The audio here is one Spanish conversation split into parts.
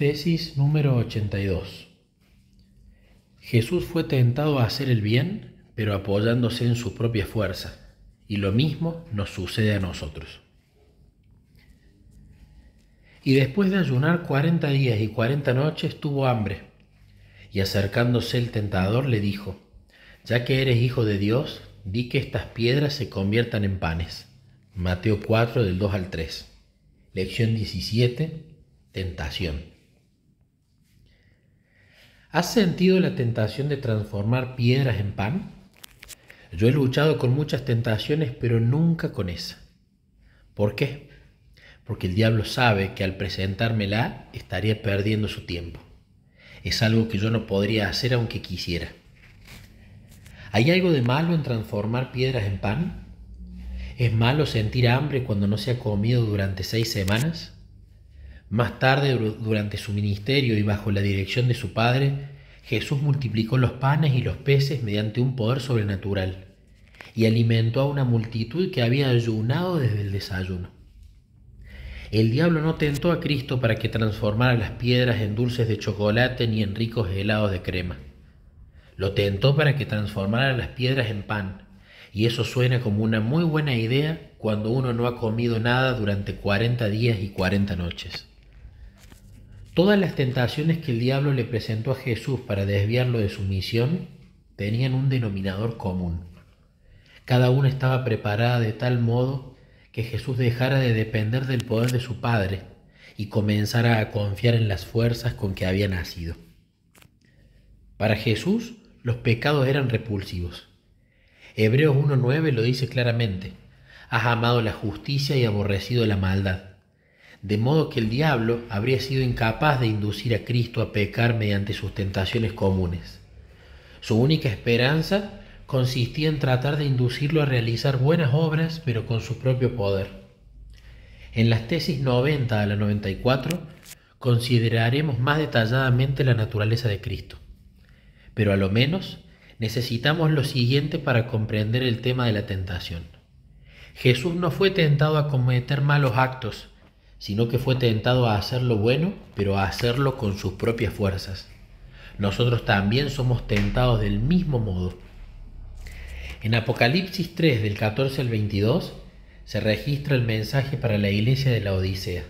Tesis número 82. Jesús fue tentado a hacer el bien, pero apoyándose en su propia fuerza, y lo mismo nos sucede a nosotros. Y después de ayunar cuarenta días y cuarenta noches tuvo hambre, y acercándose el tentador le dijo, ya que eres hijo de Dios, di que estas piedras se conviertan en panes. Mateo 4 del 2 al 3. Lección 17. Tentación. ¿Has sentido la tentación de transformar piedras en pan? Yo he luchado con muchas tentaciones, pero nunca con esa. ¿Por qué? Porque el diablo sabe que al presentármela estaría perdiendo su tiempo. Es algo que yo no podría hacer aunque quisiera. ¿Hay algo de malo en transformar piedras en pan? ¿Es malo sentir hambre cuando no se ha comido durante seis semanas? Más tarde, durante su ministerio y bajo la dirección de su Padre, Jesús multiplicó los panes y los peces mediante un poder sobrenatural y alimentó a una multitud que había ayunado desde el desayuno. El diablo no tentó a Cristo para que transformara las piedras en dulces de chocolate ni en ricos helados de crema. Lo tentó para que transformara las piedras en pan, y eso suena como una muy buena idea cuando uno no ha comido nada durante 40 días y 40 noches. Todas las tentaciones que el diablo le presentó a Jesús para desviarlo de su misión tenían un denominador común. Cada una estaba preparada de tal modo que Jesús dejara de depender del poder de su Padre y comenzara a confiar en las fuerzas con que había nacido. Para Jesús, los pecados eran repulsivos. Hebreos 1.9 lo dice claramente, has amado la justicia y aborrecido la maldad, de modo que el diablo habría sido incapaz de inducir a Cristo a pecar mediante sus tentaciones comunes. Su única esperanza consistía en tratar de inducirlo a realizar buenas obras, pero con su propio poder. En las tesis 90 a la 94 consideraremos más detalladamente la naturaleza de Cristo pero a lo menos necesitamos lo siguiente para comprender el tema de la tentación. Jesús no fue tentado a cometer malos actos, sino que fue tentado a hacer lo bueno, pero a hacerlo con sus propias fuerzas. Nosotros también somos tentados del mismo modo. En Apocalipsis 3 del 14 al 22 se registra el mensaje para la iglesia de la Odisea.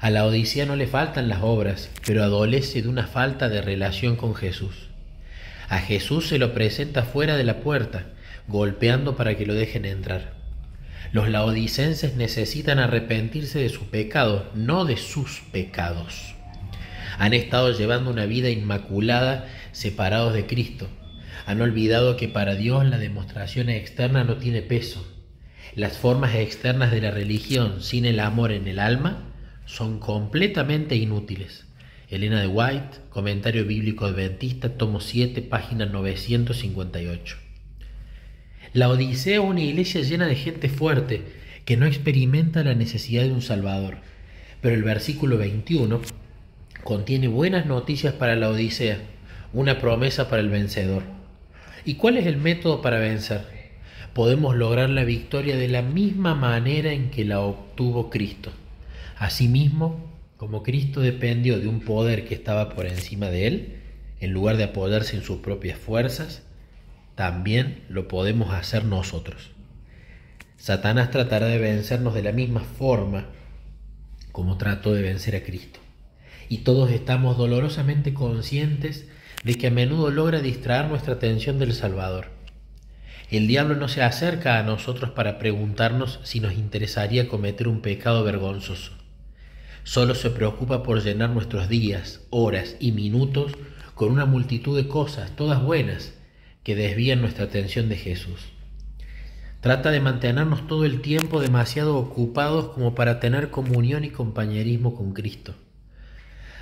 A la Odisea no le faltan las obras, pero adolece de una falta de relación con Jesús. A Jesús se lo presenta fuera de la puerta, golpeando para que lo dejen entrar. Los laodicenses necesitan arrepentirse de su pecado, no de sus pecados. Han estado llevando una vida inmaculada separados de Cristo. Han olvidado que para Dios la demostración externa no tiene peso. Las formas externas de la religión sin el amor en el alma son completamente inútiles. Elena de White, Comentario Bíblico Adventista, tomo 7, página 958. La Odisea es una iglesia llena de gente fuerte que no experimenta la necesidad de un Salvador. Pero el versículo 21 contiene buenas noticias para la Odisea, una promesa para el vencedor. ¿Y cuál es el método para vencer? Podemos lograr la victoria de la misma manera en que la obtuvo Cristo. Asimismo, como Cristo dependió de un poder que estaba por encima de él, en lugar de apoyarse en sus propias fuerzas, también lo podemos hacer nosotros. Satanás tratará de vencernos de la misma forma como trató de vencer a Cristo. Y todos estamos dolorosamente conscientes de que a menudo logra distraer nuestra atención del Salvador. El diablo no se acerca a nosotros para preguntarnos si nos interesaría cometer un pecado vergonzoso. Solo se preocupa por llenar nuestros días, horas y minutos con una multitud de cosas, todas buenas, desvían nuestra atención de Jesús. Trata de mantenernos todo el tiempo demasiado ocupados como para tener comunión y compañerismo con Cristo.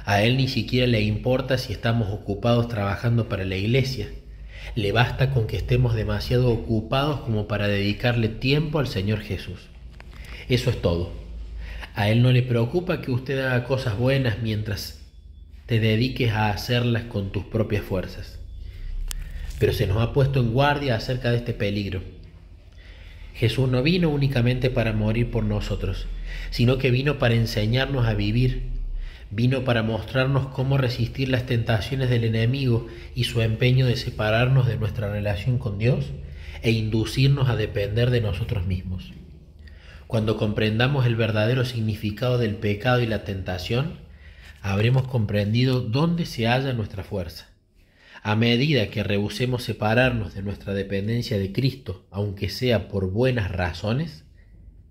A Él ni siquiera le importa si estamos ocupados trabajando para la iglesia. Le basta con que estemos demasiado ocupados como para dedicarle tiempo al Señor Jesús. Eso es todo. A Él no le preocupa que usted haga cosas buenas mientras te dediques a hacerlas con tus propias fuerzas. Pero se nos ha puesto en guardia acerca de este peligro. Jesús no vino únicamente para morir por nosotros, sino que vino para enseñarnos a vivir. Vino para mostrarnos cómo resistir las tentaciones del enemigo y su empeño de separarnos de nuestra relación con Dios e inducirnos a depender de nosotros mismos. Cuando comprendamos el verdadero significado del pecado y la tentación, habremos comprendido dónde se halla nuestra fuerza. A medida que rehusemos separarnos de nuestra dependencia de Cristo, aunque sea por buenas razones,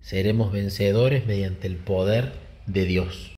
seremos vencedores mediante el poder de Dios.